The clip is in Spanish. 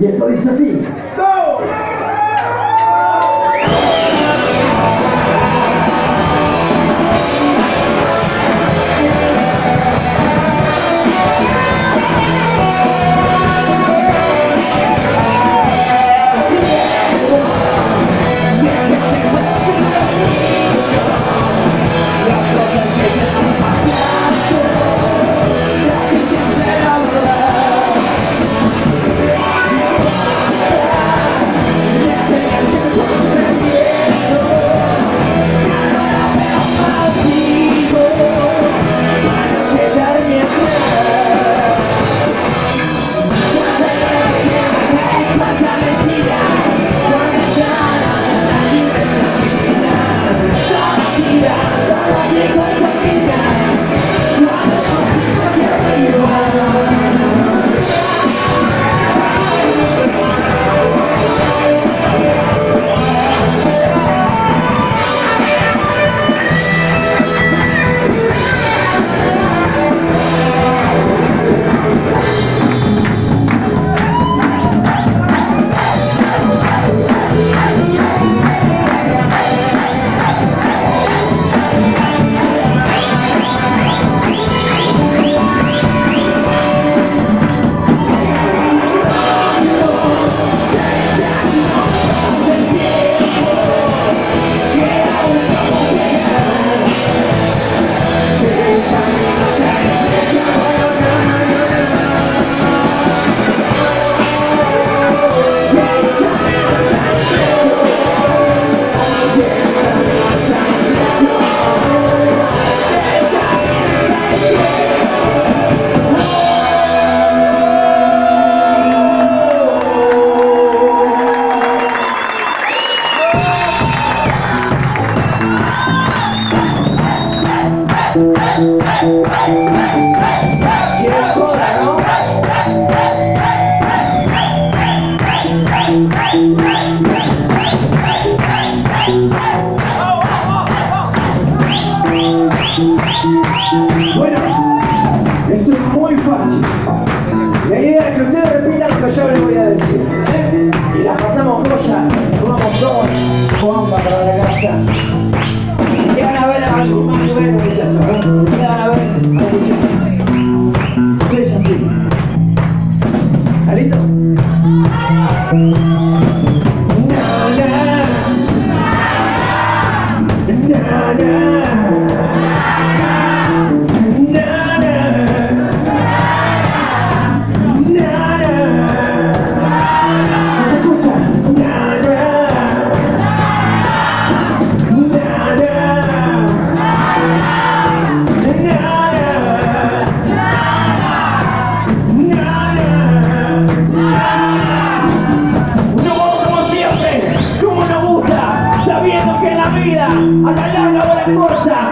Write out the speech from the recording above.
Y esto dice así. ¡Go! Muy fácil. La idea es que ustedes repitan lo que yo les voy a decir. Y la pasamos joya, tomamos dos bomba para la casa. importa.